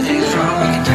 everything's wrong.